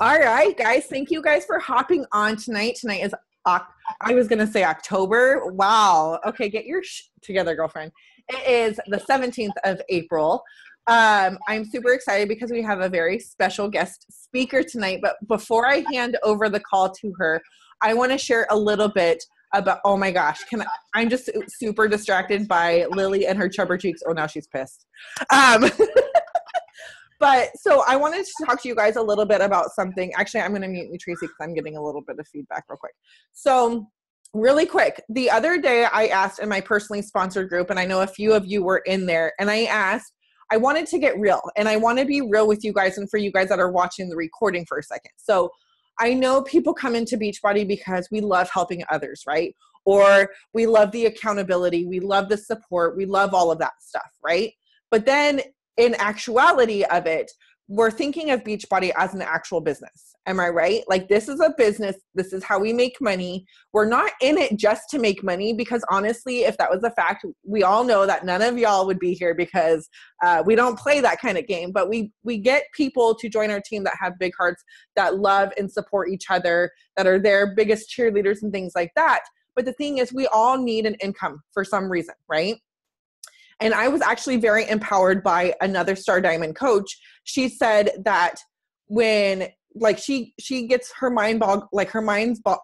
All right, guys. Thank you guys for hopping on tonight. Tonight is I was gonna say October. Wow. Okay, get your sh- together, girlfriend. It is the 17th of April. Um, I'm super excited because we have a very special guest speaker tonight. But before I hand over the call to her, I want to share a little bit about. Oh my gosh, can I, I'm just super distracted by Lily and her chubber cheeks. Oh, now she's pissed. Um, but so I wanted to talk to you guys a little bit about something. Actually, I'm going to mute you, Traci, because I'm getting a little bit of feedback real quick. So really quick the other day i asked in my personally sponsored group and i know a few of you were in there and i asked i wanted to get real and i want to be real with you guys and for you guys that are watching the recording for a second so i know people come into beachbody because we love helping others right or we love the accountability we love the support we love all of that stuff right but then in actuality of it we're thinking of beachbody as an actual business Am I right? Like, this is a business. This is how we make money. We're not in it just to make money because, honestly, if that was a fact, we all know that none of y'all would be here because uh, we don't play that kind of game. But we we get people to join our team that have big hearts, that love and support each other, that are their biggest cheerleaders and things like that. But the thing is, we all need an income for some reason, right? And I was actually very empowered by another Star Diamond coach. She said that when like she she gets her mind bog like her mind's bog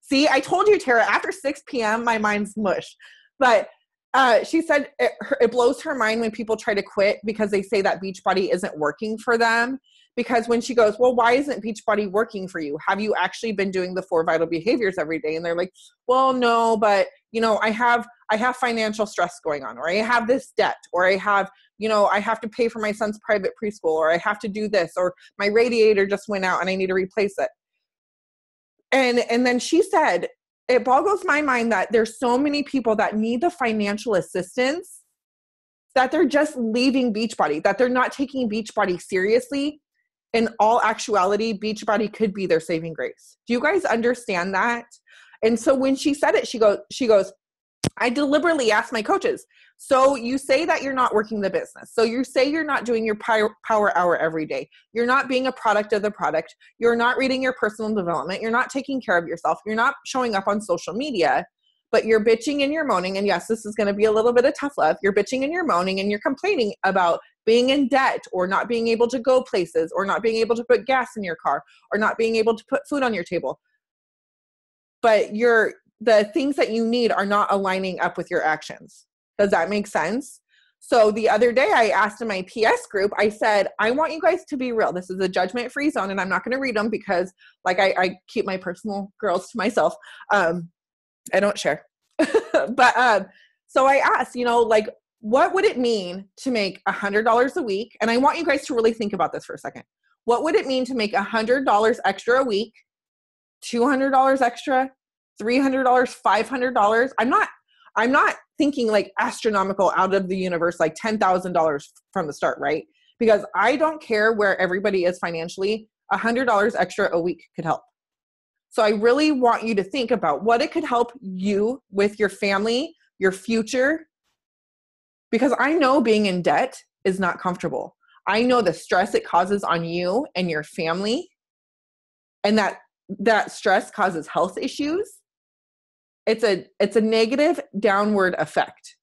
see i told you tara after 6 p.m my mind's mush. But uh, she said it, it blows her mind when people try to quit because they say that beachbody isn't working for them. Because when she goes well why isn't beachbody working for you? Have you actually been doing the four vital behaviors every day? And they're like well no but you know i have i have financial stress going on or i have this debt or i have you know, I have to pay for my son's private preschool, or I have to do this, or my radiator just went out and I need to replace it. And and then she said, it boggles my mind that there's so many people that need the financial assistance that they're just leaving Beachbody, that they're not taking Beachbody seriously. In all actuality, Beachbody could be their saving grace. Do you guys understand that? And so when she said it, she goes, she goes, I deliberately asked my coaches, so you say that you're not working the business. So you say you're not doing your power hour every day. You're not being a product of the product. You're not reading your personal development. You're not taking care of yourself. You're not showing up on social media, but you're bitching and you're moaning. And yes, this is going to be a little bit of tough love. You're bitching and you're moaning and you're complaining about being in debt or not being able to go places or not being able to put gas in your car or not being able to put food on your table. But you're the things that you need are not aligning up with your actions. Does that make sense? So the other day I asked in my PS group, I said, I want you guys to be real. This is a judgment free zone and I'm not going to read them because like I, I, keep my personal girls to myself. Um, I don't share. but um, so I asked, you know, like what would it mean to make a hundred dollars a week? And I want you guys to really think about this for a second. What would it mean to make a hundred dollars extra a week, two hundred dollars extra, three hundred dollars, five hundred dollars? I'm not I'm not thinking like astronomical out of the universe, like $10,000 from the start, right? Because I don't care where everybody is financially, $100 extra a week could help. So I really want you to think about what it could help you with your family, your future, because I know being in debt is not comfortable. I know the stress it causes on you and your family, and that that stress causes health issues it's a it's a negative downward effect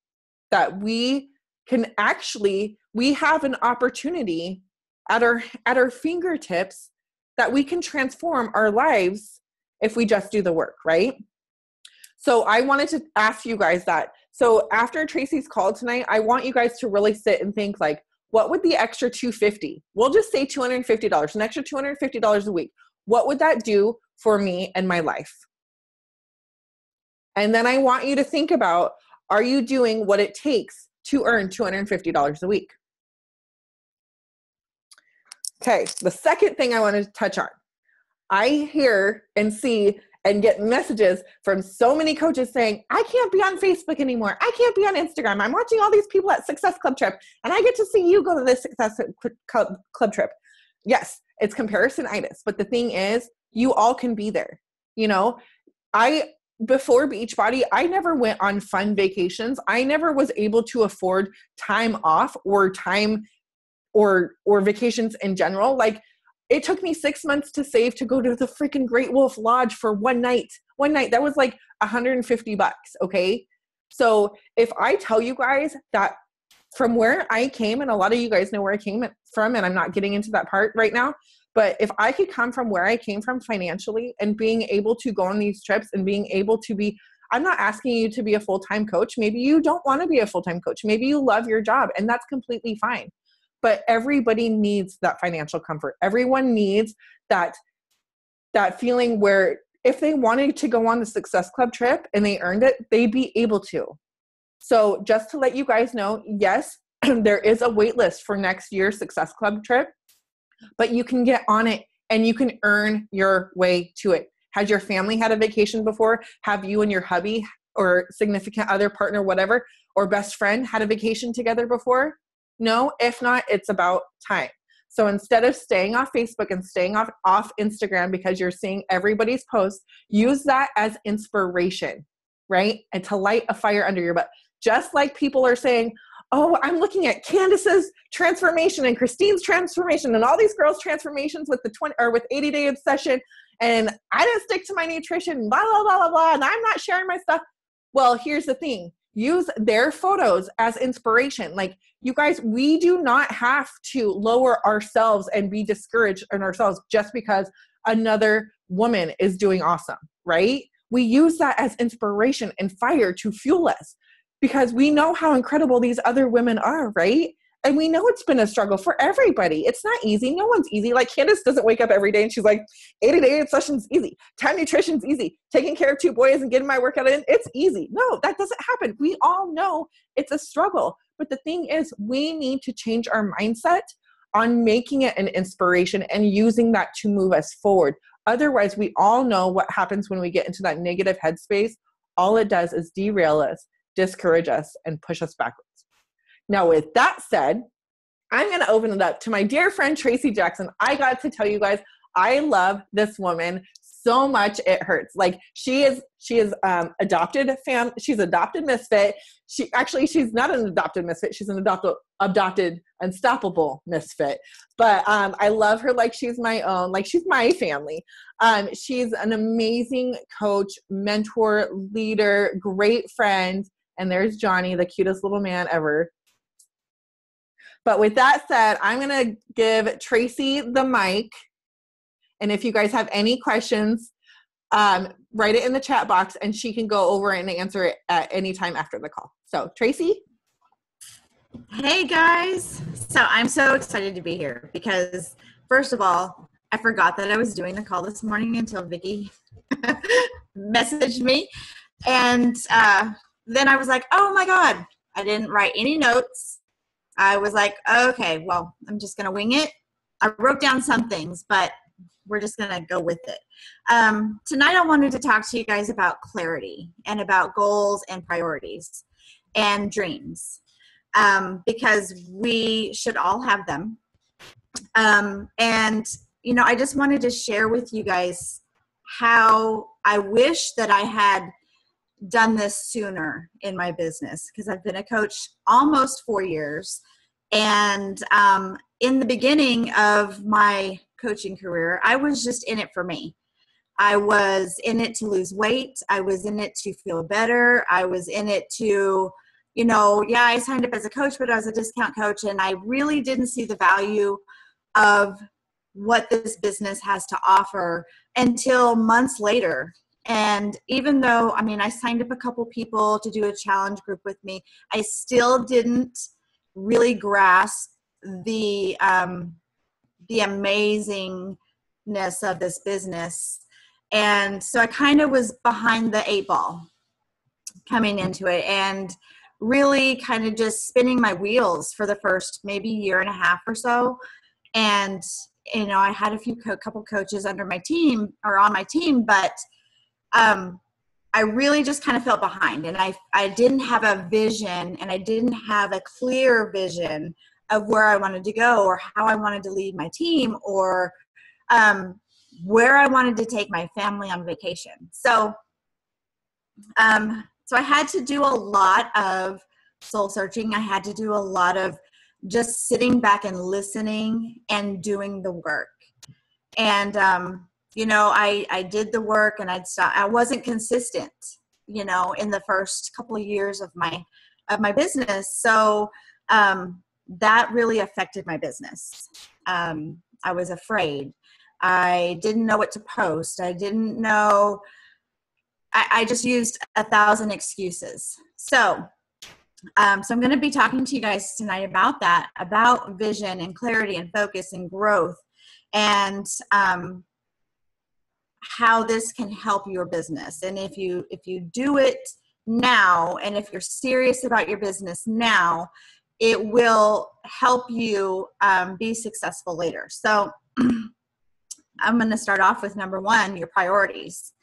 that we can actually we have an opportunity at our at our fingertips that we can transform our lives if we just do the work right? So i wanted to ask you guys that. So after traci's call tonight i want you guys to really sit and think like what would the extra 250 we'll just say $250 an extra $250 a week what would that do for me and my life and then I want you to think about are you doing what it takes to earn $250 a week? Okay, the second thing I want to touch on I hear and see and get messages from so many coaches saying, I can't be on Facebook anymore. I can't be on Instagram. I'm watching all these people at Success Club Trip, and I get to see you go to this Success Club, Club Trip. Yes, it's comparisonitis, but the thing is, you all can be there. You know, I before Beachbody, I never went on fun vacations. I never was able to afford time off or time or or vacations in general. Like it took me six months to save to go to the freaking Great Wolf Lodge for one night. One night. That was like 150 bucks. Okay. So if I tell you guys that from where I came, and a lot of you guys know where I came from, and I'm not getting into that part right now, but if I could come from where I came from financially and being able to go on these trips and being able to be I'm not asking you to be a full time coach. Maybe you don't want to be a full time coach. Maybe you love your job, and that's completely fine. But everybody needs that financial comfort. Everyone needs that that feeling where if they wanted to go on the Success Club trip and they earned it, they'd be able to. So, just to let you guys know, yes, there is a wait list for next year's Success Club trip, but you can get on it and you can earn your way to it. Has your family had a vacation before? Have you and your hubby or significant other partner, whatever, or best friend had a vacation together before? No, if not, it's about time. So instead of staying off Facebook and staying off, off Instagram because you're seeing everybody's posts, use that as inspiration, right? And to light a fire under your butt. Just like people are saying, oh, I'm looking at Candace's transformation and Christine's transformation and all these girls' transformations with the 20 or with 80 day obsession. And I didn't stick to my nutrition, blah, blah, blah, blah, blah. And I'm not sharing my stuff. Well, here's the thing use their photos as inspiration. Like, you guys, we do not have to lower ourselves and be discouraged in ourselves just because another woman is doing awesome, right? We use that as inspiration and fire to fuel us because we know how incredible these other women are, right? And we know it's been a struggle for everybody. It's not easy. No one's easy. Like Candace doesn't wake up every day and she's like, 80 day session's easy. Time nutrition's easy. Taking care of two boys and getting my workout in, it's easy. No, that doesn't happen. We all know it's a struggle. But the thing is, we need to change our mindset on making it an inspiration and using that to move us forward. Otherwise, we all know what happens when we get into that negative headspace. All it does is derail us discourage us, and push us backwards. Now, with that said, I'm going to open it up to my dear friend Traci Jackson. I got to tell you guys, I love this woman so much it hurts. Like she is she is um adopted fam she's adopted misfit. She actually she's not an adopted misfit she's an adopted adopted unstoppable misfit. But um i love her like she's my own like she's my family. Um she's an amazing coach mentor leader great friend and there's Johnny, the cutest little man ever. But with that said, I'm going to give Traci the mic. And if you guys have any questions, um, write it in the chat box and she can go over and answer it at any time after the call. So, Traci? Hey guys. So, I'm so excited to be here because, first of all, I forgot that I was doing the call this morning until Vicki messaged me. And uh, then I was like, oh my God, I didn't write any notes. I was like, okay, well, I'm just going to wing it. I wrote down some things, but we're just going to go with it. Um, tonight, I wanted to talk to you guys about clarity and about goals and priorities and dreams um, because we should all have them. Um, and, you know, I just wanted to share with you guys how I wish that I had done this sooner in my business because I've been a coach almost four years. And um, in the beginning of my coaching career, I was just in it for me. I was in it to lose weight. I was in it to feel better. I was in it to, you know, yeah, I signed up as a coach, but I was a discount coach. And I really didn't see the value of what this business has to offer until months later and even though, I mean, I signed up a couple people to do a challenge group with me, I still didn't really grasp the um, the amazingness of this business. And so I kind of was behind the eight ball coming into it and really kind of just spinning my wheels for the first maybe year and a half or so. And, you know, I had a few co- couple coaches under my team or on my team, but um, I really just kind of felt behind and I, I didn't have a vision and I didn't have a clear vision of where I wanted to go or how I wanted to lead my team or um, where I wanted to take my family on vacation. So, um, so I had to do a lot of soul searching. I had to do a lot of just sitting back and listening and doing the work. and um, you know I I did the work and I'd stop. I wasn't consistent, you know, in the first couple of years of my of my business. So um, that really affected my business. Um, I was afraid. I didn't know what to post. I didn't know. I, I just used a thousand excuses. So, um, so I'm going to be talking to you guys tonight about that, about vision and clarity and focus and growth, and um, how this can help your business. And if you if you do it now, and if you're serious about your business now, it will help you um, be successful later. So I'm going to start off with number one your priorities.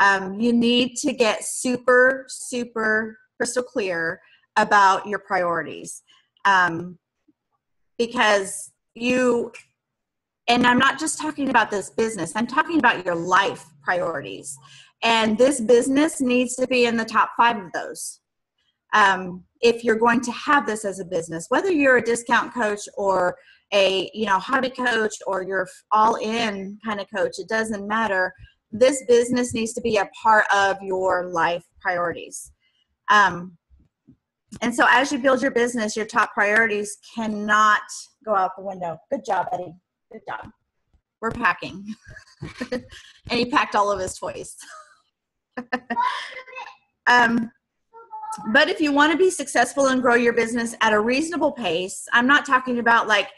Um, you need to get super, super crystal clear about your priorities um, because you, and I'm not just talking about this business, I'm talking about your life priorities. And this business needs to be in the top five of those. Um, if you're going to have this as a business whether you're a discount coach or a you know hobby coach or you're all in kind of coach it doesn't matter. This business needs to be a part of your life priorities. Um, and so as you build your business your top priorities cannot go out the window. Good job eddie good job we're packing and he packed all of his toys um, but if you want to be successful and grow your business at a reasonable pace, I'm not talking about like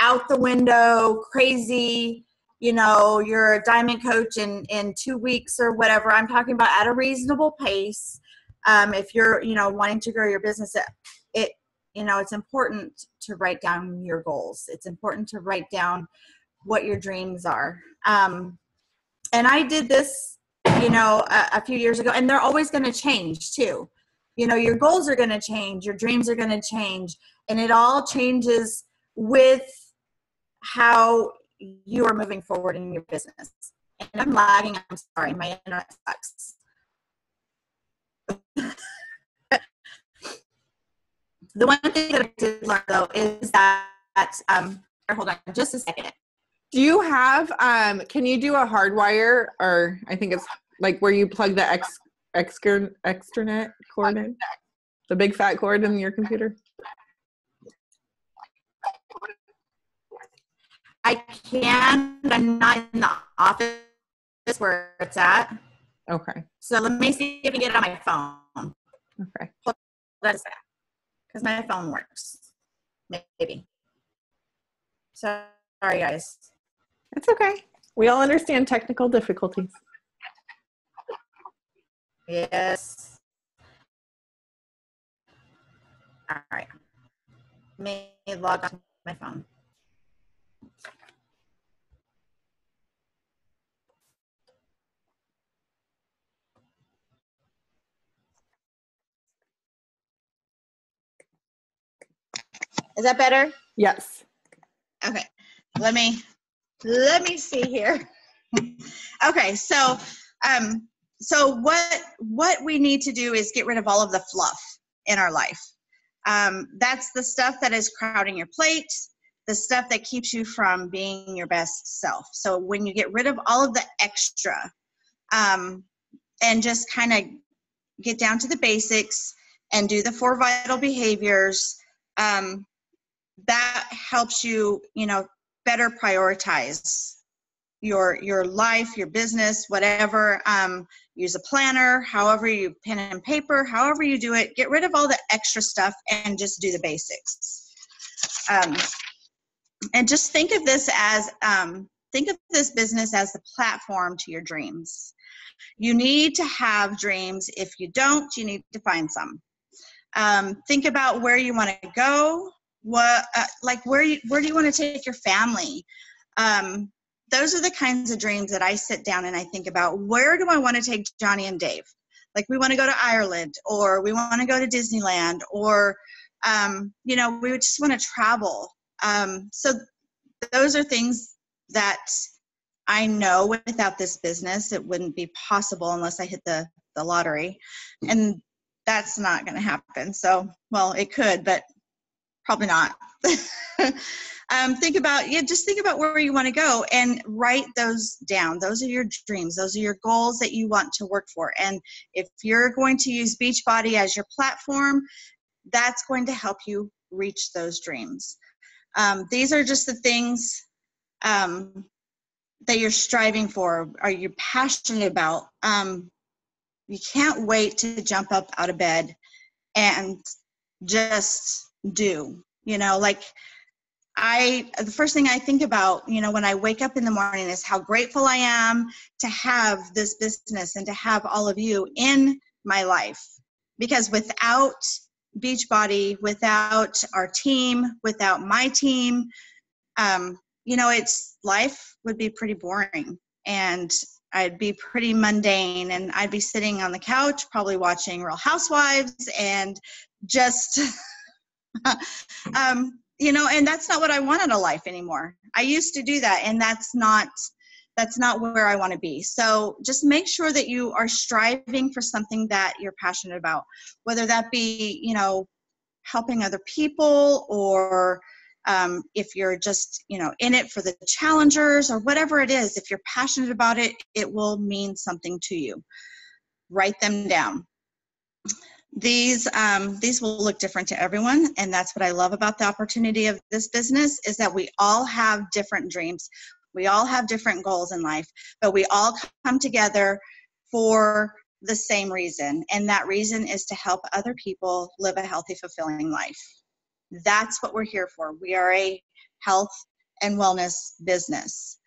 out the window, crazy, you know, you're a diamond coach in, in two weeks or whatever. I'm talking about at a reasonable pace. Um, if you're, you know, wanting to grow your business, it, it, you know, it's important to write down your goals. It's important to write down what your dreams are. Um, and I did this, you know, a, a few years ago, and they're always going to change too you know your goals are going to change your dreams are going to change and it all changes with how you are moving forward in your business and i'm lagging i'm sorry my internet sucks the one thing that i did learn though is that um hold on just a second do you have um can you do a hardwire or i think it's like where you plug the x extern externet cord in? The big fat cord in your computer? I can, but I'm not in the office where it's at. Okay. So let me see if I can get it on my phone. Okay. That's that. Because my phone works. Maybe. Sorry, guys. It's okay. We all understand technical difficulties. Yes. All right. Me log on my phone. Is that better? Yes. Okay. Let me let me see here. okay, so um so what what we need to do is get rid of all of the fluff in our life um, that's the stuff that is crowding your plate the stuff that keeps you from being your best self so when you get rid of all of the extra um, and just kind of get down to the basics and do the four vital behaviors um, that helps you you know better prioritize your your life your business whatever. Um, use a planner however you pen and paper however you do it. Get rid of all the extra stuff and just do the basics. Um, and just think of this as um, think of this business as the platform to your dreams. You need to have dreams. If you don't you need to find some. Um, think about where you want to go what uh, like where you where do you want to take your family um, those are the kinds of dreams that I sit down and I think about where do I want to take Johnny and Dave? Like we want to go to Ireland or we want to go to Disneyland or um, you know, we would just want to travel. Um, so those are things that I know without this business it wouldn't be possible unless I hit the the lottery. And that's not going to happen. So, well, it could, but probably not. um, think about yeah, just think about where you want to go and write those down. Those are your dreams. Those are your goals that you want to work for. And if you're going to use Beachbody as your platform, that's going to help you reach those dreams. Um, these are just the things um, that you're striving for, are you passionate about. Um, you can't wait to jump up out of bed and just do. You know, like I, the first thing I think about, you know, when I wake up in the morning is how grateful I am to have this business and to have all of you in my life. Because without Beachbody, without our team, without my team, um, you know, it's life would be pretty boring and I'd be pretty mundane and I'd be sitting on the couch, probably watching Real Housewives and just, um, you know, and that's not what I want in a life anymore. I used to do that and that's not that's not where I want to be. So just make sure that you are striving for something that you're passionate about, whether that be, you know, helping other people or um, if you're just, you know, in it for the challengers or whatever it is, if you're passionate about it, it will mean something to you. Write them down. These um, these will look different to everyone, and that's what I love about the opportunity of this business is that we all have different dreams. We all have different goals in life, but we all come together for the same reason. And that reason is to help other people live a healthy, fulfilling life. That's what we're here for. We are a health and wellness business.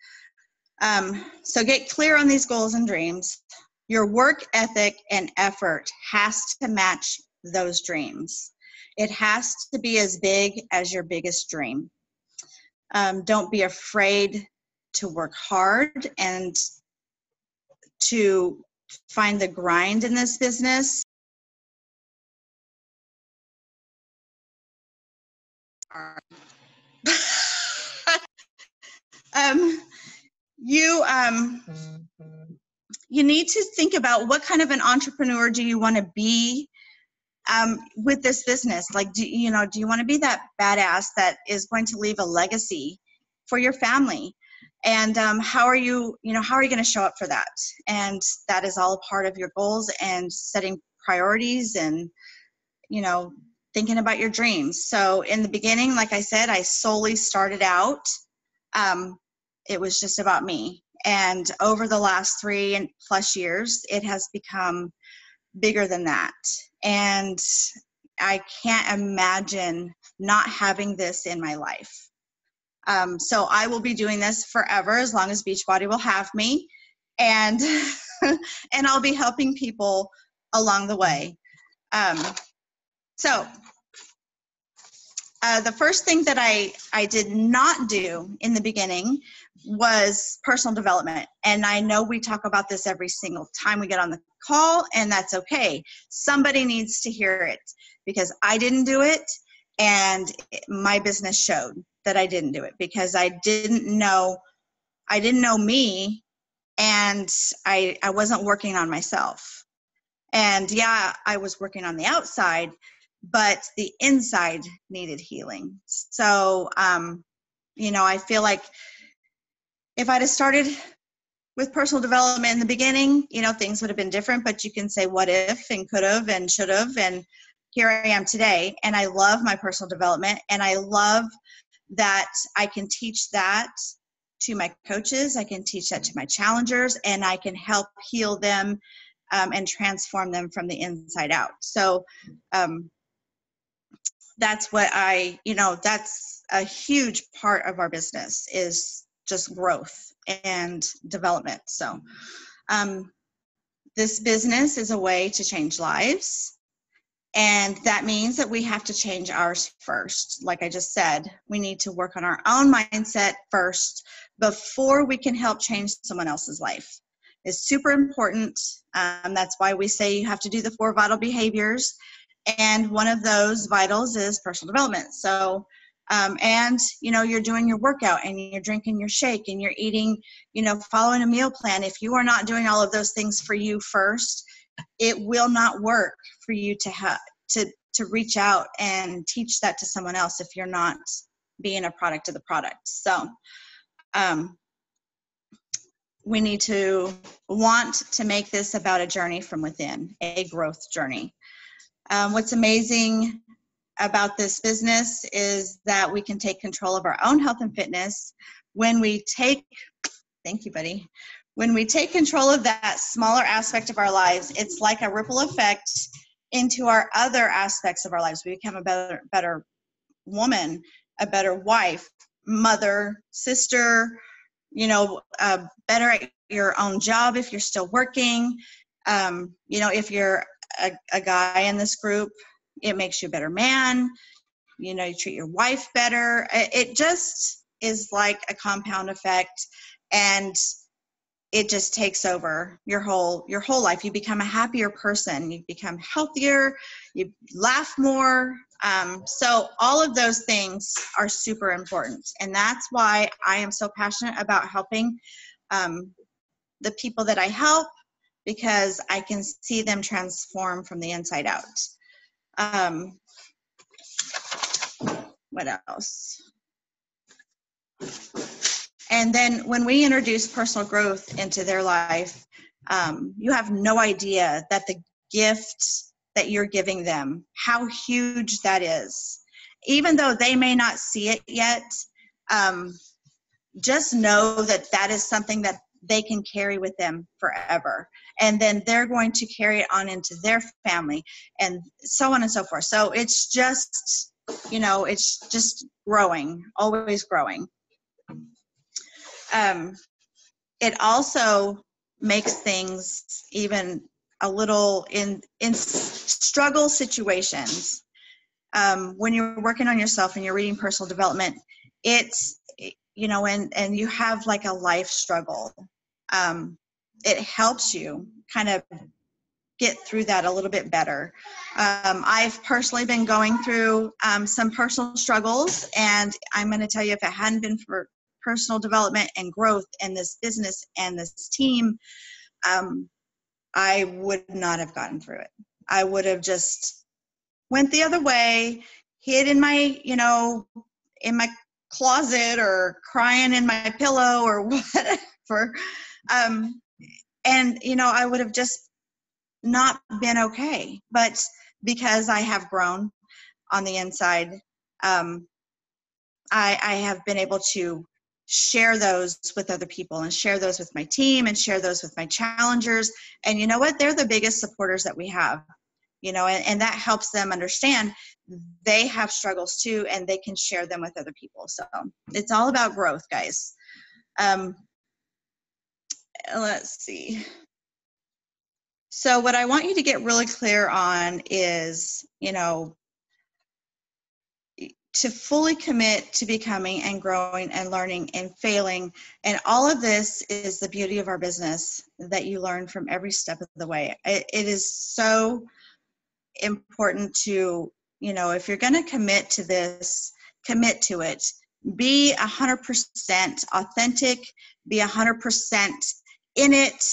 Um, so get clear on these goals and dreams. Your work ethic and effort has to match those dreams. It has to be as big as your biggest dream. Um, don't be afraid to work hard and to find the grind in this business. um, you um, you need to think about what kind of an entrepreneur do you want to be um, with this business? Like do you know do you want to be that badass that is going to leave a legacy for your family? And um, how are you you know how are you going to show up for that? And that is all part of your goals and setting priorities and you know thinking about your dreams. So in the beginning like i said i solely started out um, it was just about me and over the last three and plus years it has become bigger than that. And i can't imagine not having this in my life. Um, so I will be doing this forever as long as Beachbody will have me, and and I'll be helping people along the way. Um, so uh, the first thing that I I did not do in the beginning was personal development, and I know we talk about this every single time we get on the call, and that's okay. Somebody needs to hear it because I didn't do it, and my business showed that I didn't do it because I didn't know I didn't know me and I I wasn't working on myself. And yeah, I was working on the outside, but the inside needed healing. So um you know, I feel like if I'd have started with personal development in the beginning, you know, things would have been different, but you can say what if and could have and should have and here I am today and I love my personal development and I love that I can teach that to my coaches, I can teach that to my challengers, and I can help heal them um, and transform them from the inside out. So um, that's what I, you know, that's a huge part of our business is just growth and development. So um, this business is a way to change lives. And that means that we have to change ours first. Like I just said, we need to work on our own mindset first before we can help change someone else's life. It's super important. Um, that's why we say you have to do the four vital behaviors. And one of those vitals is personal development. So, um, and you know, you're doing your workout and you're drinking your shake and you're eating, you know, following a meal plan. If you are not doing all of those things for you first, it will not work for you to have to to reach out and teach that to someone else if you're not being a product of the product so um, we need to want to make this about a journey from within a growth journey um, what's amazing about this business is that we can take control of our own health and fitness when we take thank you buddy. When we take control of that smaller aspect of our lives it's like a ripple effect into our other aspects of our lives. We become a better better woman a better wife mother sister you know uh, better at your own job if you're still working. Um, you know if you're a, a guy in this group it makes you a better man you know you treat your wife better. It just is like a compound effect and it just takes over your whole your whole life. You become a happier person. You become healthier. You laugh more. Um, so all of those things are super important and that's why i am so passionate about helping um, the people that i help because i can see them transform from the inside out um, what else and then when we introduce personal growth into their life, um, you have no idea that the gift that you're giving them, how huge that is. Even though they may not see it yet, um, just know that that is something that they can carry with them forever. And then they're going to carry it on into their family and so on and so forth. So it's just, you know, it's just growing, always growing um, it also makes things even a little in in struggle situations um, when you're working on yourself and you're reading personal development it's you know and and you have like a life struggle um, it helps you kind of get through that a little bit better um, i've personally been going through um, some personal struggles and i'm going to tell you if it hadn't been for personal development and growth in this business and this team, um, I would not have gotten through it. I would have just went the other way, hid in my, you know, in my closet or crying in my pillow or whatever. Um, and, you know, I would have just not been okay. But because I have grown on the inside, um, I, I have been able to share those with other people and share those with my team and share those with my challengers. And you know what? They're the biggest supporters that we have you know and, and that helps them understand they have struggles too and they can share them with other people. So it's all about growth guys. Um Uh, let's see so what i want you to get really clear on is you know to fully commit to becoming and growing and learning and failing. And all of this is the beauty of our business that you learn from every step of the way. it, it is so important to, you know, if you're going to commit to this, commit to it. Be 100% authentic, be 100% in it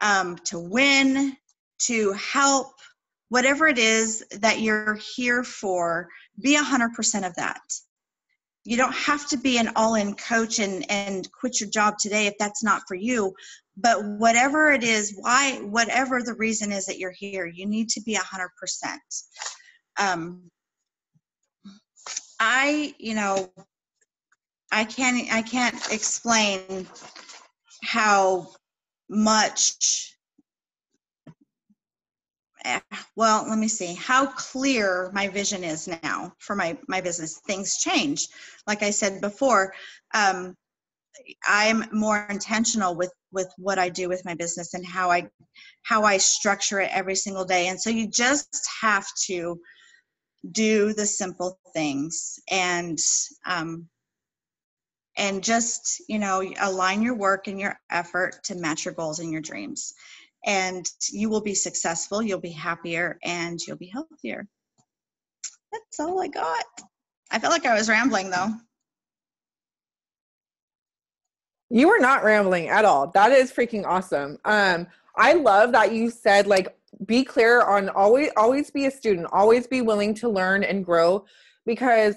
um, to win, to help, whatever it is that you're here for be 100% of that. You don't have to be an all-in coach and and quit your job today if that's not for you but whatever it is why whatever the reason is that you're here you need to be 100% um, i you know i can't i can't explain how much well let me see how clear my vision is now for my my business. Things change. Like i said before um, i'm more intentional with with what i do with my business and how i how i structure it every single day. And so you just have to do the simple things and um, and just you know align your work and your effort to match your goals and your dreams and you will be successful, you'll be happier, and you'll be healthier. That's all I got. I felt like I was rambling though. You were not rambling at all. That is freaking awesome. Um, I love that you said like be clear on always always be a student always be willing to learn and grow because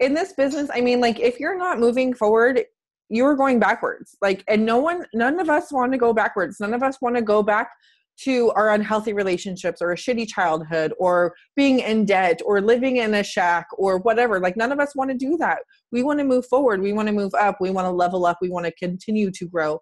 in this business i mean like if you're not moving forward you're going backwards. Like and no one none of us want to go backwards. None of us want to go back to our unhealthy relationships or a shitty childhood or being in debt or living in a shack or whatever. Like none of us want to do that. We want to move forward. We want to move up. We want to level up. We want to continue to grow.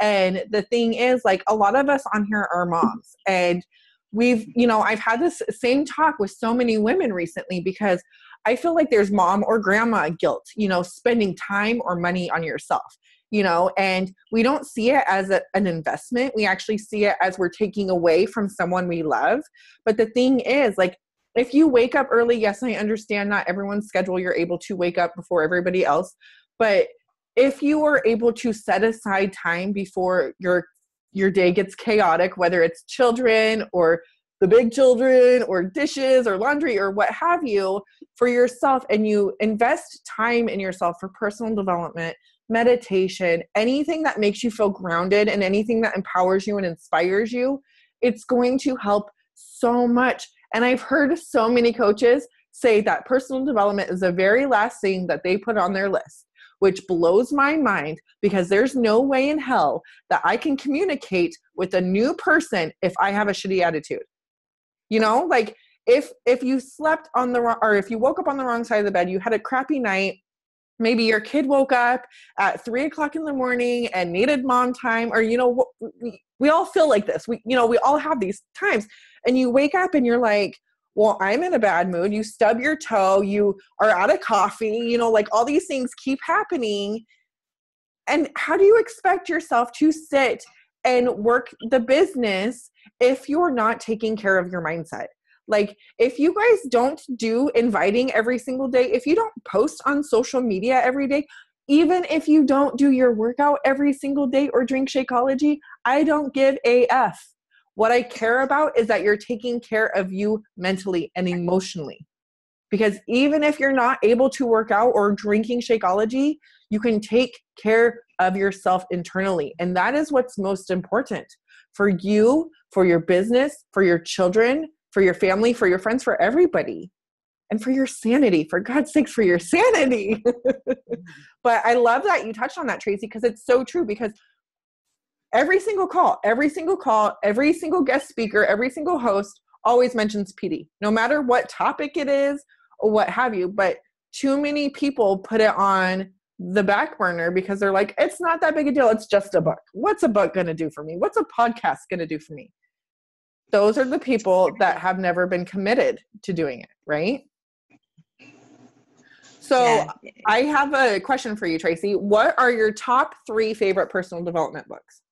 And the thing is like a lot of us on here are moms. And we've you know i've had this same talk with so many women recently because i feel like there's mom or grandma guilt you know spending time or money on yourself you know and we don't see it as a, an investment. We actually see it as we're taking away from someone we love. But the thing is like if you wake up early yes i understand not everyone's schedule you're able to wake up before everybody else. But if you are able to set aside time before your your day gets chaotic whether it's children or the big children or dishes or laundry or what have you for yourself and you invest time in yourself for personal development meditation anything that makes you feel grounded and anything that empowers you and inspires you it's going to help so much and i've heard so many coaches say that personal development is the very last thing that they put on their list which blows my mind because there's no way in hell that I can communicate with a new person if I have a shitty attitude. You know, like if if you slept on the wrong or if you woke up on the wrong side of the bed, you had a crappy night. Maybe your kid woke up at three o'clock in the morning and needed mom time, or you know, we, we all feel like this. We, you know, we all have these times, and you wake up and you're like, well, I'm in a bad mood. You stub your toe, you are out of coffee, you know, like all these things keep happening. And how do you expect yourself to sit and work the business if you're not taking care of your mindset? Like, if you guys don't do inviting every single day, if you don't post on social media every day, even if you don't do your workout every single day or drink Shakeology, I don't give a F what I care about is that you're taking care of you mentally and emotionally. Because even if you're not able to work out or drinking Shakeology, you can take care of yourself internally. And that is what's most important for you, for your business, for your children, for your family, for your friends, for everybody. And for your sanity, for God's sakes, for your sanity. but I love that you touched on that, Traci, because it's so true. Because every single call, every single call, every single guest speaker, every single host always mentions PD, no matter what topic it is or what have you. But too many people put it on the back burner because they're like, it's not that big a deal. It's just a book. What's a book going to do for me? What's a podcast going to do for me? Those are the people that have never been committed to doing it, right? So yeah. I have a question for you, Traci. What are your top three favorite personal development books?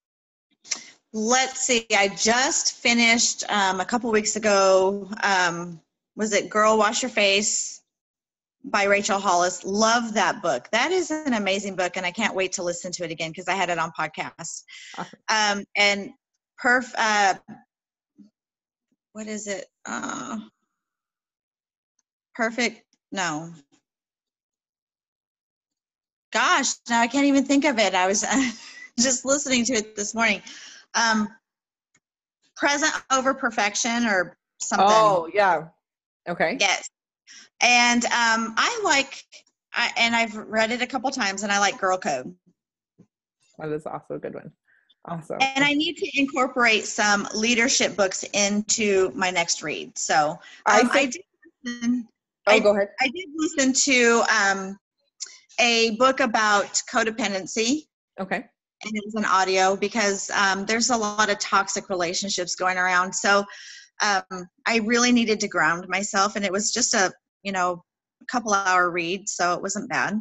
let's see i just finished um, a couple weeks ago um, was it girl wash your face by rachel hollis love that book that is an amazing book and i can't wait to listen to it again because i had it on podcast awesome. um, and perf uh, what is it uh, perfect no gosh now i can't even think of it i was just listening to it this morning um, present over perfection or something. Oh, yeah. Okay. Yes. And um, I like, I, and I've read it a couple times, and I like Girl Code. That is also a good one. Awesome. And I need to incorporate some leadership books into my next read. So um, I, think, I did listen. Oh, I, go ahead. I did listen to um, a book about codependency. Okay and it was an audio because um, there's a lot of toxic relationships going around. So um, I really needed to ground myself, and it was just a you know a couple hour read, so it wasn't bad.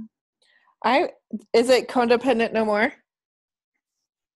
I is it codependent no more?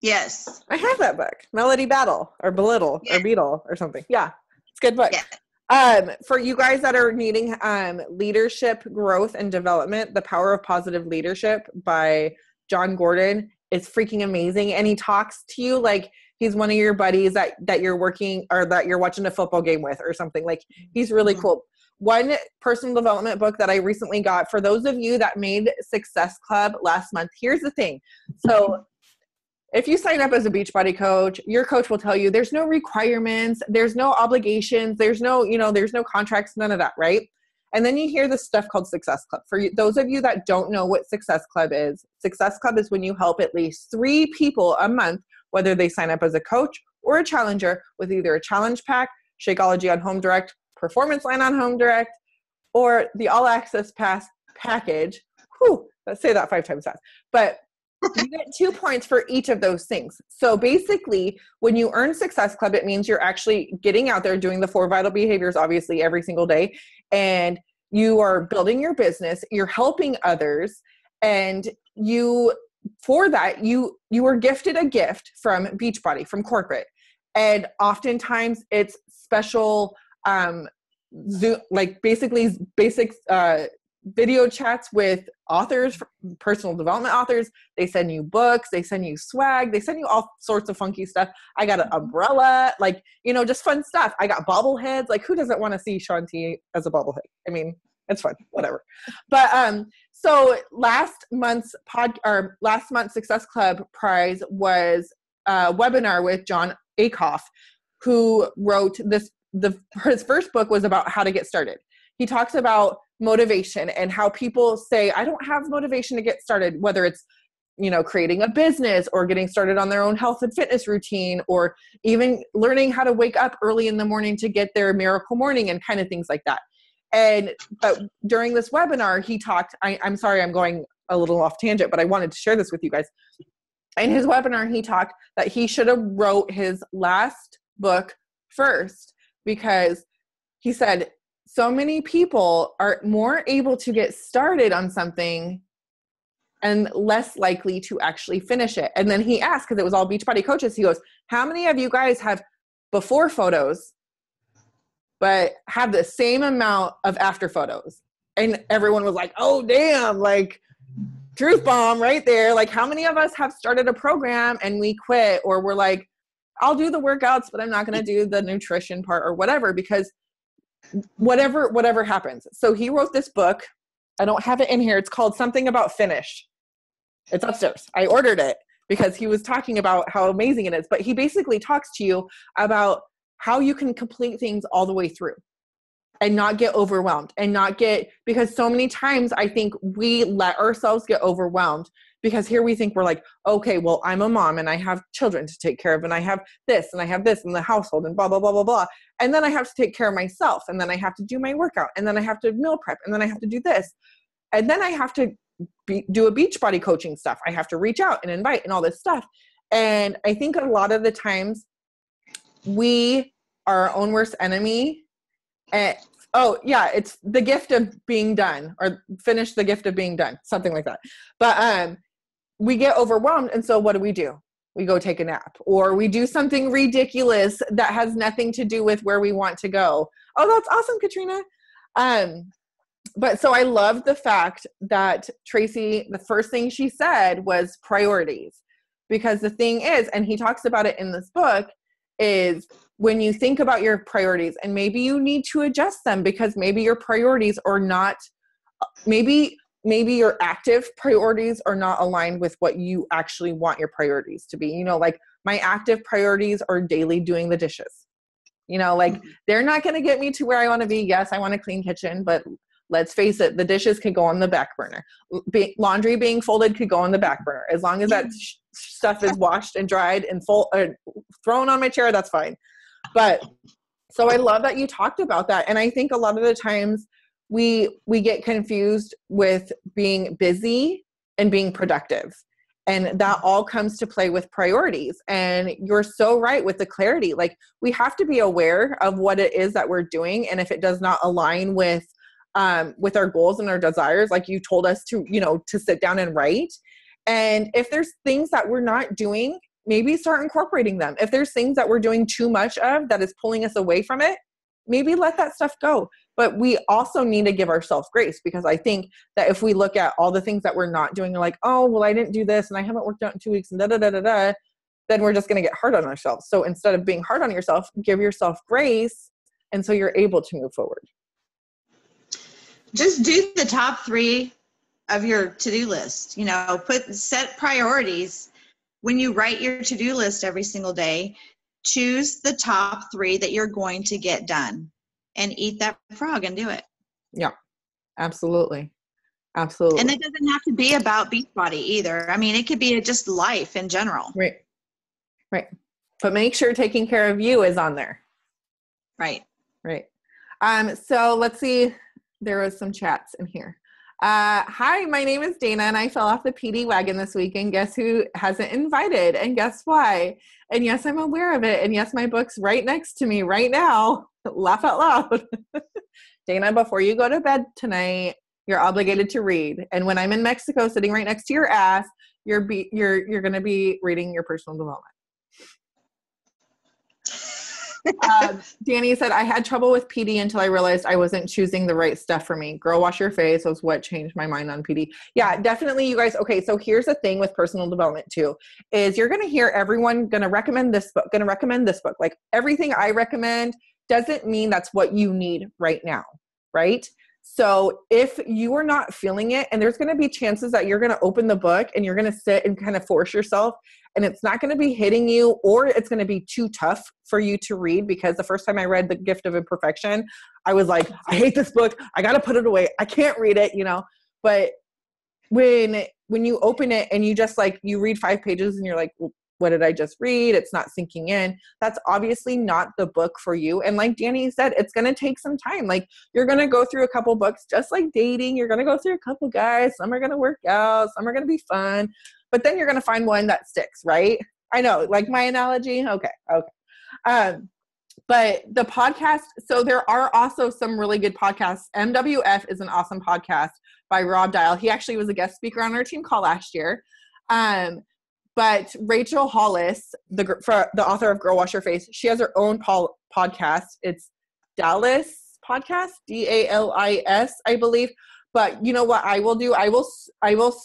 Yes, I have that book, Melody Battle or Belittle yeah. or Beetle or something. Yeah, it's a good book. Yeah. Um, for you guys that are needing um, leadership growth and development, The Power of Positive Leadership by Jon Gordon is freaking amazing and he talks to you like he's one of your buddies that that you're working or that you're watching a football game with or something like he's really mm-hmm. cool one personal development book that i recently got for those of you that made success club last month. Here's the thing. So if you sign up as a beachbody coach your coach will tell you there's no requirements there's no obligations there's no you know there's no contracts none of that right? And then you hear this stuff called success club. For you, those of you that don't know what success club is success club is when you help at least three people a month whether they sign up as a coach or a challenger with either a challenge pack shakeology on home direct performance line on home direct or the all access pass package whew let's say that five times fast but you get two points for each of those things. So basically, when you earn Success Club, it means you're actually getting out there doing the four vital behaviors, obviously, every single day. And you are building your business, you're helping others, and you for that you you were gifted a gift from beachbody from corporate and oftentimes it's special um Zoom, like basically basic uh, video chats with authors, personal development authors. They send you books, they send you swag, they send you all sorts of funky stuff. I got an umbrella, like, you know, just fun stuff. I got bobbleheads. Like, who doesn't want to see Shaun T as a bobblehead? I mean, it's fun, whatever. But um, so last month's pod or last month's Success Club prize was a webinar with Jon Acuff, who wrote this. The his first book was about how to get started. He talks about motivation and how people say i don't have motivation to get started whether it's you know creating a business or getting started on their own health and fitness routine or even learning how to wake up early in the morning to get their miracle morning and kind of things like that and but during this webinar he talked I, i'm sorry i'm going a little off tangent but i wanted to share this with you guys in his webinar he talked that he should have wrote his last book first because he said so many people are more able to get started on something and less likely to actually finish it. And then he asked, because it was all Beachbody coaches, he goes, How many of you guys have before photos, but have the same amount of after photos? And everyone was like, Oh, damn, like truth bomb right there. Like, how many of us have started a program and we quit, or we're like, I'll do the workouts, but I'm not going to do the nutrition part or whatever because whatever whatever happens. So he wrote this book. I don't have it in here. It's called something about finish. It's upstairs. I ordered it because he was talking about how amazing it is but he basically talks to you about how you can complete things all the way through and not get overwhelmed and not get because so many times i think we let ourselves get overwhelmed because here we think we're like okay well i'm a mom and i have children to take care of and i have this and i have this in the household and blah blah blah blah blah. And then i have to take care of myself and then i have to do my workout and then i have to meal prep and then i have to do this. And then i have to be, do a Beachbody coaching stuff. I have to reach out and invite and all this stuff. And i think a lot of the times we are our own worst enemy. And oh yeah it's the gift of being done or finish the gift of being done something like that. But um we get overwhelmed and so what do we do? We go take a nap or we do something ridiculous that has nothing to do with where we want to go. Oh that's awesome katrina. Um but so i love the fact that Traci the first thing she said was priorities. Because the thing is and he talks about it in this book is when you think about your priorities and maybe you need to adjust them because maybe your priorities are not maybe maybe your active priorities are not aligned with what you actually want your priorities to be. You know, like my active priorities are daily doing the dishes. You know, like mm-hmm. they're not going to get me to where I want to be. Yes, I want a clean kitchen, but let's face it, the dishes could go on the back burner. Be- laundry being folded could go on the back burner. As long as that sh- stuff is washed and dried and full, uh, thrown on my chair, that's fine. But so I love that you talked about that. And I think a lot of the times we we get confused with being busy and being productive. And that all comes to play with priorities. And you're so right with the clarity. Like we have to be aware of what it is that we're doing. And if it does not align with um, with our goals and our desires like you told us to you know to sit down and write. And if there's things that we're not doing maybe start incorporating them. If there's things that we're doing too much of that is pulling us away from it maybe let that stuff go but we also need to give ourselves grace because i think that if we look at all the things that we're not doing like oh well i didn't do this and i haven't worked out in two weeks and da da da da da then we're just going to get hard on ourselves. So instead of being hard on yourself give yourself grace and so you're able to move forward. Just do the top three of your to-do list you know put set priorities. When you write your to-do list every single day, choose the top three that you're going to get done and eat that frog and do it. Yeah, absolutely. Absolutely. And it doesn't have to be about Beachbody either. I mean, it could be just life in general. Right. Right. But make sure taking care of you is on there. Right. Right. Um, so let's see. There was some chats in here. Uh, hi, my name is Dana, and I fell off the PD wagon this week. And guess who hasn't invited? And guess why? And yes, I'm aware of it. And yes, my book's right next to me right now. Laugh out loud. Dana, before you go to bed tonight, you're obligated to read. And when I'm in Mexico, sitting right next to your ass, you're be, you're you're going to be reading your personal development um, Danny said, I had trouble with PD until I realized I wasn't choosing the right stuff for me. Girl, wash your face was what changed my mind on PD. Yeah, definitely, you guys. Okay, so here's the thing with personal development too is you're going to hear everyone going to recommend this book, going to recommend this book. Like everything I recommend doesn't mean that's what you need right now, right? So if you are not feeling it, and there's going to be chances that you're going to open the book and you're going to sit and kind of force yourself, and it's not going to be hitting you, or it's going to be too tough for you to read. Because the first time I read The Gift of Imperfection, I was like, I hate this book. I got to put it away. I can't read it, you know. But when when you open it and you just like you read five pages and you're like, well, what did I just read? It's not sinking in. That's obviously not the book for you. And like Danny said, it's going to take some time. Like you're going to go through a couple books, just like dating. You're going to go through a couple guys. Some are going to work out, some are going to be fun, but then you're going to find one that sticks, right? I know, like my analogy. Okay, okay. Um, but the podcast, so there are also some really good podcasts. MWF is an awesome podcast by Rob Dial. He actually was a guest speaker on our team call last year. Um, but Rachel Hollis, the for the author of Girl Wash Your Face, she has her own pol- podcast. It's Dallas podcast, D A L I S, I believe. But you know what I will do? I will I will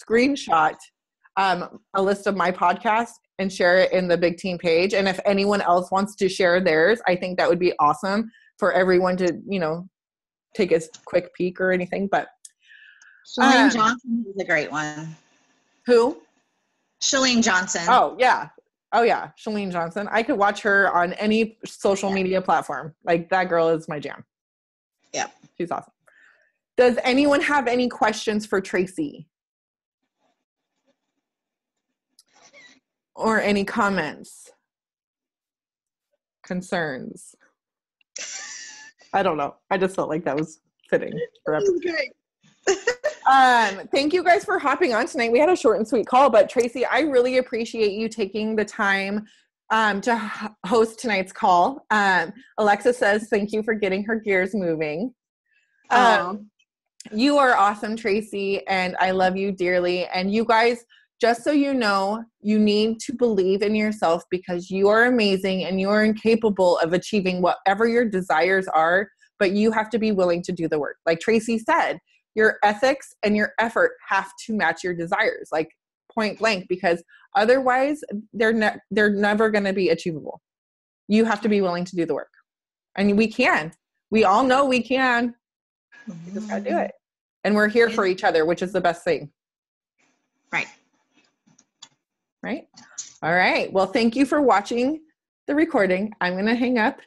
screenshot um, a list of my podcasts and share it in the big team page. And if anyone else wants to share theirs, I think that would be awesome for everyone to you know take a quick peek or anything. But Chalene um, Johnson is a great one. Who? Chalene Johnson. Oh yeah. Oh yeah, Chalene Johnson. I could watch her on any social yeah. media platform. Like that girl is my jam. Yeah. She's awesome. Does anyone have any questions for Traci? Or any comments? Concerns? I don't know. I just felt like that was fitting for. Um, thank you guys for hopping on tonight. We had a short and sweet call, but Traci, I really appreciate you taking the time um, to h- host tonight's call. Um, Alexa says thank you for getting her gears moving. Um, you are awesome, Traci, and I love you dearly. And you guys, just so you know, you need to believe in yourself because you are amazing and you are incapable of achieving whatever your desires are, but you have to be willing to do the work. Like Traci said, your ethics and your effort have to match your desires like point blank because otherwise they're ne- they're never going to be achievable. You have to be willing to do the work. And we can. We all know we can. We just gotta do it. And we're here for each other which is the best thing. Right. Right? All right. Well thank you for watching the recording. I'm going to hang up